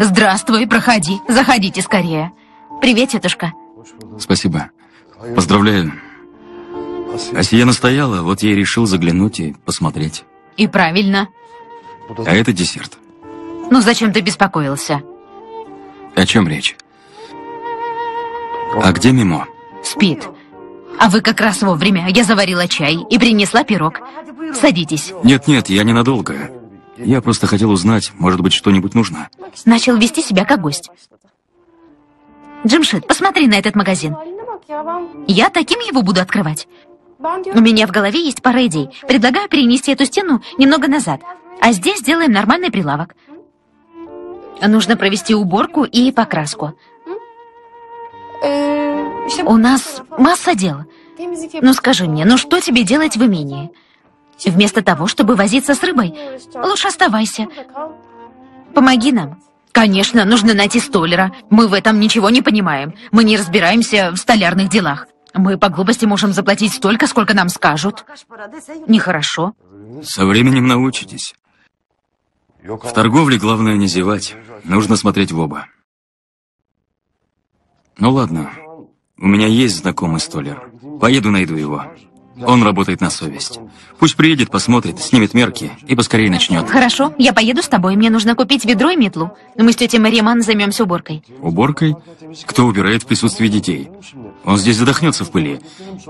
Здравствуй, проходи. Заходите скорее. Привет, тетушка. Спасибо. Поздравляю. Асия настояла, вот я и решил заглянуть и посмотреть. И правильно. А это десерт. Ну зачем ты беспокоился? О чем речь? А где Мимо? Спит. А вы как раз вовремя. Я заварила чай и принесла пирог. Садитесь. Нет-нет, я ненадолго. Я просто хотел узнать, может быть, что-нибудь нужно. Начал вести себя как гость. Джимшит, посмотри на этот магазин. Я таким его буду открывать. У меня в голове есть пара идей. Предлагаю перенести эту стену немного назад. А здесь сделаем нормальный прилавок. Нужно провести уборку и покраску. У нас масса дел. Ну скажи мне, ну что тебе делать в имении? Вместо того, чтобы возиться с рыбой, лучше оставайся. Помоги нам. Конечно, нужно найти столера. Мы в этом ничего не понимаем. Мы не разбираемся в столярных делах. Мы по глупости можем заплатить столько, сколько нам скажут. Нехорошо. Со временем научитесь. В торговле главное не зевать. Нужно смотреть в оба. Ну ладно. У меня есть знакомый столер. Поеду найду его. Он работает на совесть. Пусть приедет, посмотрит, снимет мерки и поскорее начнет. Хорошо, я поеду с тобой. Мне нужно купить ведро и метлу. Мы с тетей Мариаман займемся уборкой. Уборкой? Кто убирает в присутствии детей? Он здесь задохнется в пыли.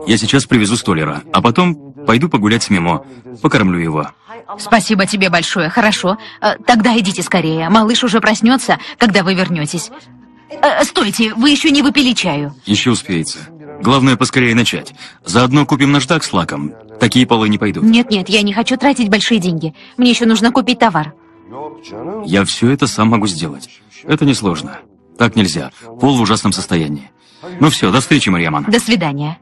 Я сейчас привезу столера, а потом пойду погулять с Мимо. Покормлю его. Спасибо тебе большое. Хорошо. Э, Тогда идите скорее. Малыш уже проснется, когда вы вернетесь. Э, Стойте, вы еще не выпили чаю. Еще успеется. Главное, поскорее начать. Заодно купим наждак с лаком. Такие полы не пойдут. Нет-нет, я не хочу тратить большие деньги. Мне еще нужно купить товар. Я все это сам могу сделать. Это несложно. Так нельзя. Пол в ужасном состоянии. Ну все, до встречи, Марьяман. До свидания.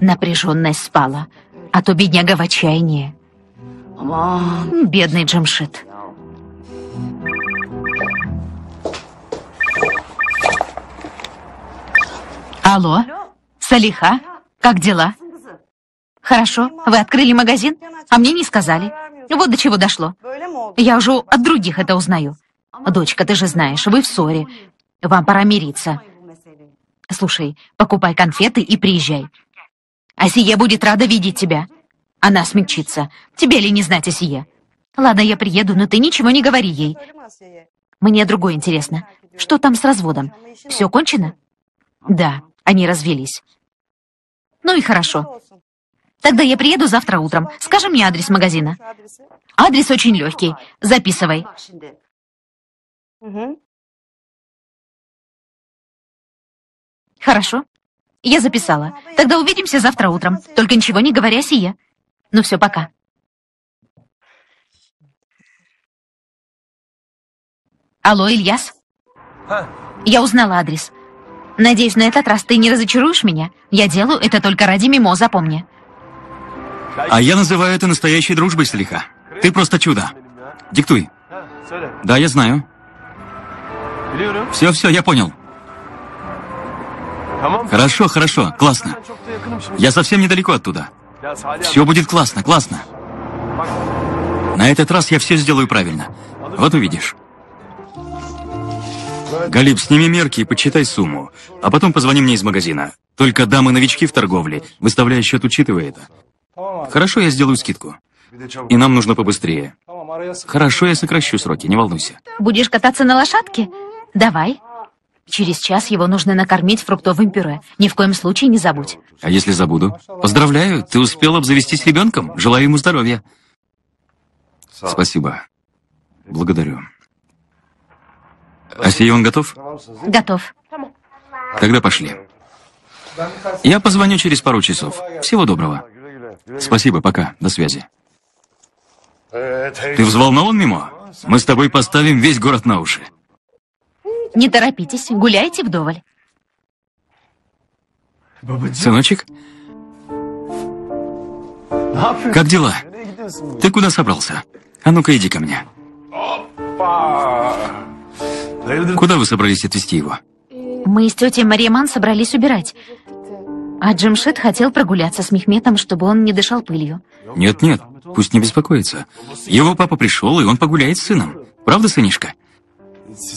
Напряженность спала, а то бедняга в отчаянии. Бедный Джамшит. Алло, Салиха, как дела? Хорошо, вы открыли магазин, а мне не сказали. Вот до чего дошло. Я уже от других это узнаю. Дочка, ты же знаешь, вы в ссоре. Вам пора мириться. Слушай, покупай конфеты и приезжай. Асия будет рада видеть тебя. Она смягчится. Тебе ли не знать Асия? Ладно, я приеду, но ты ничего не говори ей. Мне другое интересно. Что там с разводом? Все кончено? Да, они развелись. Ну и хорошо. Тогда я приеду завтра утром. Скажи мне адрес магазина. Адрес очень легкий. Записывай. Хорошо. Я записала. Тогда увидимся завтра утром. Только ничего не говоря сие. Ну все, пока. Алло, Ильяс? Я узнала адрес. Надеюсь, на этот раз ты не разочаруешь меня. Я делаю это только ради Мимо, запомни. А я называю это настоящей дружбой, Салиха. Ты просто чудо. Диктуй. Да, я знаю. Все, все, я понял. Хорошо, хорошо, классно. Я совсем недалеко оттуда. Все будет классно, классно. На этот раз я все сделаю правильно. Вот увидишь. Галиб, сними мерки и подсчитай сумму. А потом позвони мне из магазина. Только дамы-новички в торговле, выставляя счет, учитывая это. Хорошо, я сделаю скидку. И нам нужно побыстрее. Хорошо, я сокращу сроки, не волнуйся. Будешь кататься на лошадке? Давай. Через час его нужно накормить фруктовым пюре. Ни в коем случае не забудь. А если забуду? Поздравляю, ты успел обзавестись ребенком. Желаю ему здоровья. Спасибо. Благодарю. Асия, он готов? Готов. Тогда пошли. Я позвоню через пару часов. Всего доброго. Спасибо, пока. До связи. Ты взволнован, Мимо? Мы с тобой поставим весь город на уши. Не торопитесь, гуляйте вдоволь. Сыночек? Как дела? Ты куда собрался? А ну-ка иди ко мне. Куда вы собрались отвезти его? Мы с тетей Мариаман собрались убирать. А Джимшит хотел прогуляться с Мехметом, чтобы он не дышал пылью. Нет-нет, пусть не беспокоится. Его папа пришел, и он погуляет с сыном. Правда, сынишка?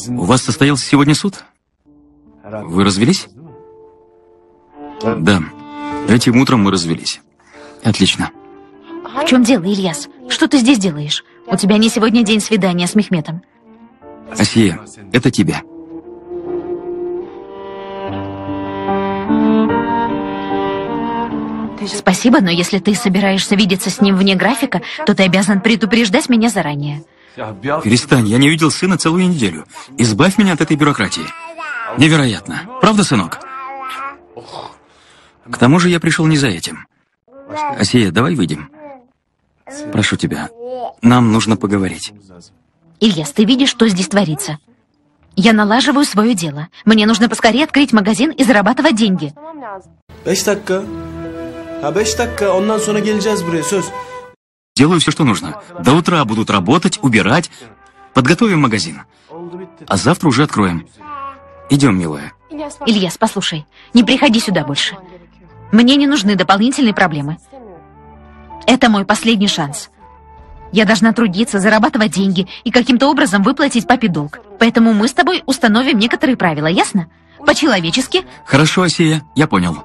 У вас состоялся сегодня суд? Вы развелись? Да. Этим утром мы развелись. Отлично. В чем дело, Ильяс? Что ты здесь делаешь? У тебя не сегодня день свидания с Мехметом. Асия, это тебя. Спасибо, но если ты собираешься видеться с ним вне графика, то ты обязан предупреждать меня заранее. Перестань, я не видел сына целую неделю. Избавь меня от этой бюрократии. Невероятно. Правда, сынок? К тому же я пришел не за этим. Асия, давай выйдем. Прошу тебя, нам нужно поговорить. Ильяс, ты видишь, что здесь творится? Я налаживаю свое дело. Мне нужно поскорее открыть магазин и зарабатывать деньги. Beş dakika. Ha beş dakika ondan sonra geleceğiz buraya söz. Делаю все, что нужно. До утра будут работать, убирать. Подготовим магазин. А завтра уже откроем. Идем, милая. Ильяс, послушай, не приходи сюда больше. Мне не нужны дополнительные проблемы. Это мой последний шанс. Я должна трудиться, зарабатывать деньги и каким-то образом выплатить папе долг. Поэтому мы с тобой установим некоторые правила, ясно? По-человечески. Хорошо, Асия, я понял.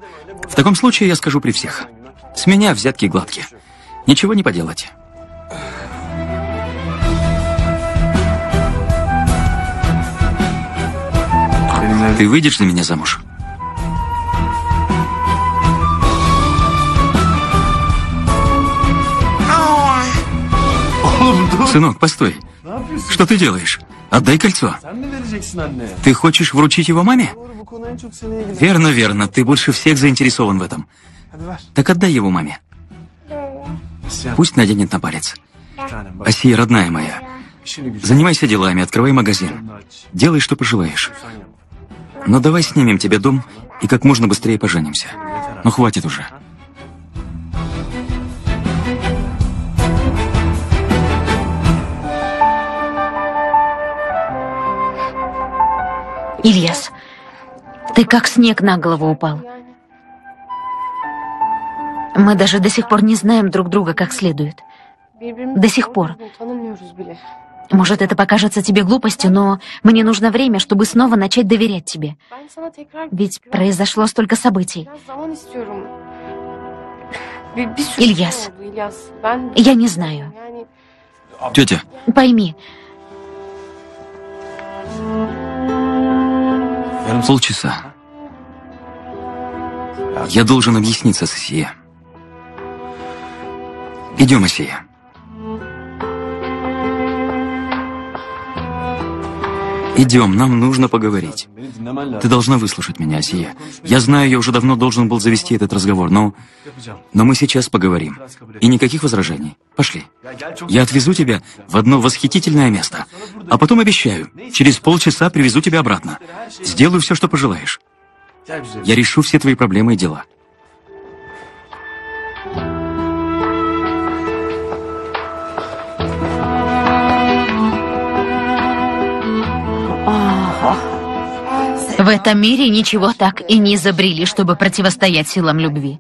В таком случае я скажу при всех. С меня взятки гладкие. Ничего не поделать. Ты выйдешь за меня замуж? Сынок, постой. Что ты делаешь? Отдай кольцо. Ты хочешь вручить его маме? Верно, верно. Ты больше всех заинтересован в этом. Так отдай его маме. Пусть наденет на палец. Асия, родная моя, занимайся делами, открывай магазин. Делай, что пожелаешь. Но давай снимем тебе дом и как можно быстрее поженимся. Ну хватит уже. Ильяс, ты как снег на голову упал. Мы даже до сих пор не знаем друг друга как следует. До сих пор. Может, это покажется тебе глупостью, но мне нужно время, чтобы снова начать доверять тебе. Ведь произошло столько событий. Ильяс, Я не знаю. Тетя, Пойми, полчаса. Я должен объясниться с Асия. Идем, Асия. Идем, нам нужно поговорить. Ты должна выслушать меня, Асия. Я знаю, я уже давно должен был завести этот разговор, но... Но мы сейчас поговорим. И никаких возражений. Пошли. Я отвезу тебя в одно восхитительное место. А потом обещаю, через полчаса привезу тебя обратно. Сделаю все, что пожелаешь. Я решу все твои проблемы и дела. В этом мире ничего так и не изобрели, чтобы противостоять силам любви.